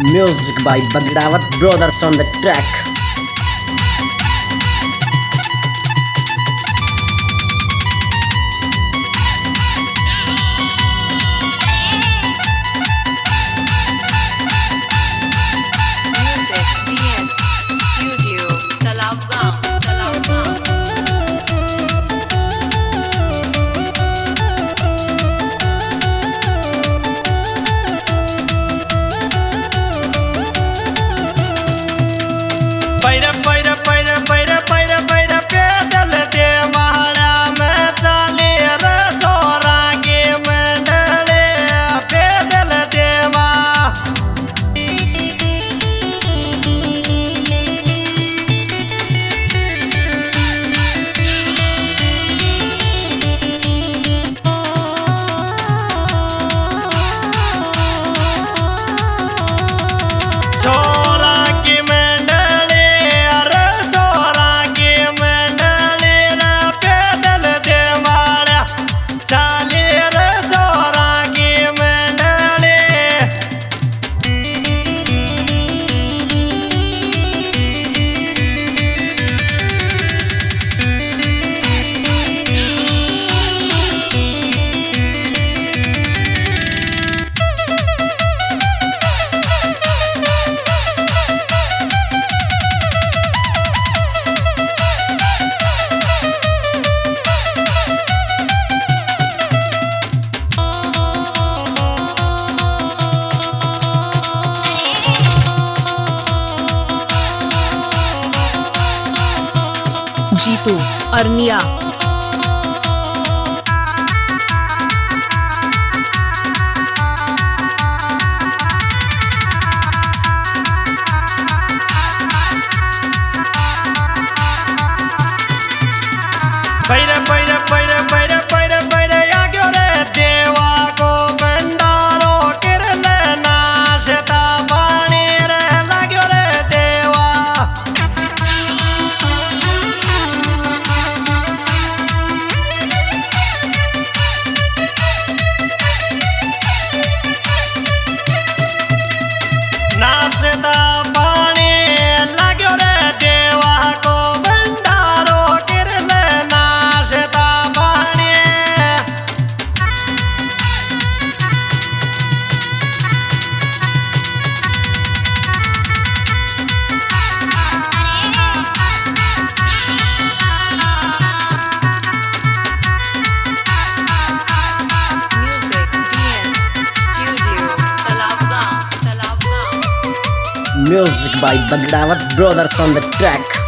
Music by Bagdawat Brothers on the track. Arniya music by Bagdawat Brothers on the track.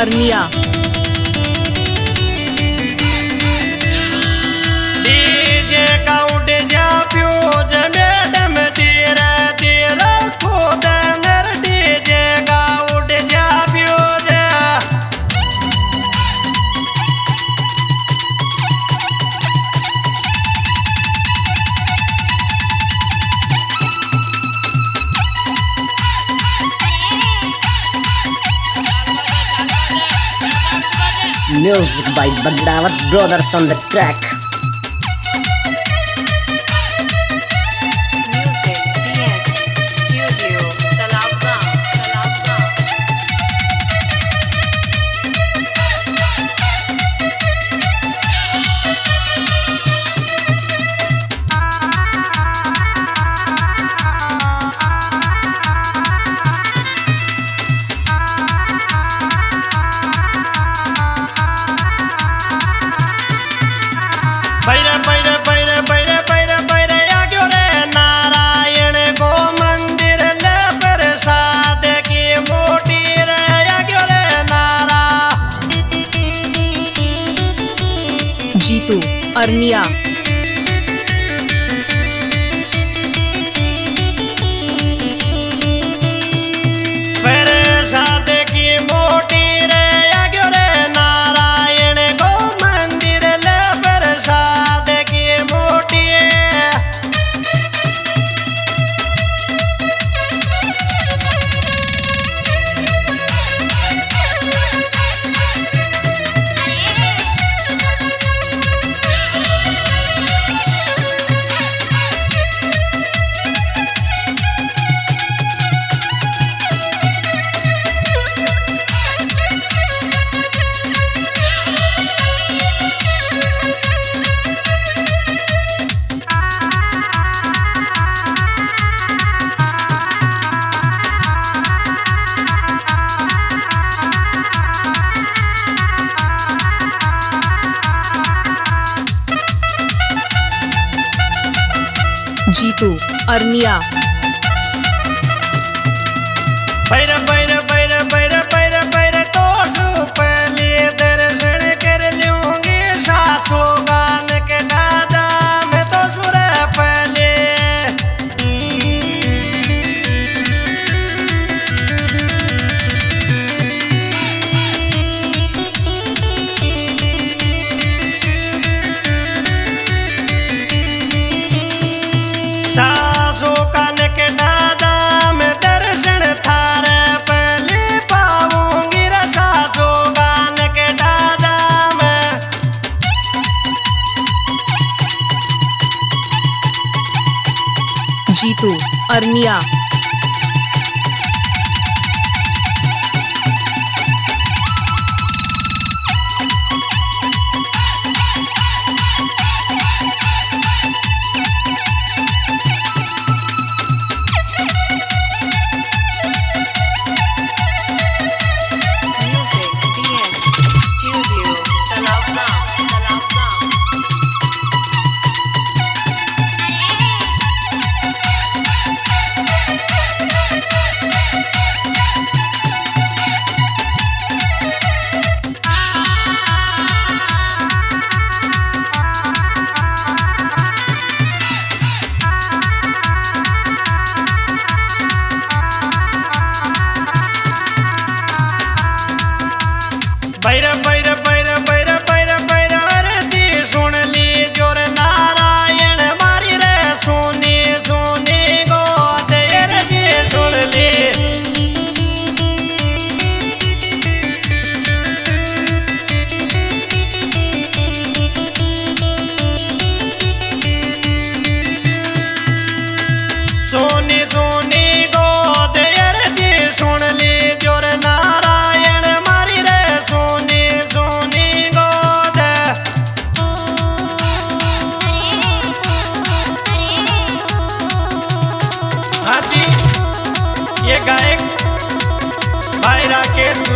Arniya by Badawat Brothers on the track. Yeah. और जीतू अर्निया।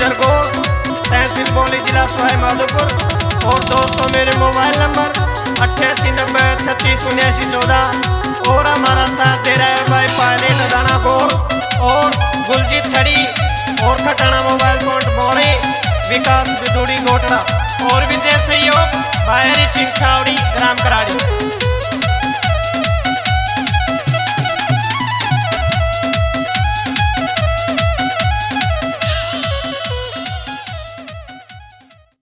जलगोर तहसील बोली, जिला सोहे माधोपुर। और दोस्तों, मेरे मोबाइल नंबर अट्ठासी नब्बे, छत्तीस, उन्यासी, चौदह। और हमारा साथ दे रहा है भाई पायलट अदाना गोर और गुलजीत खड़ी। और खटाना मोबाइल फ़ोन बोड़े विकास बिदुड़ी गोटड़ा और विशेष सहयोग बाहरी सिंह छावड़ी, ग्राम कराड़ी।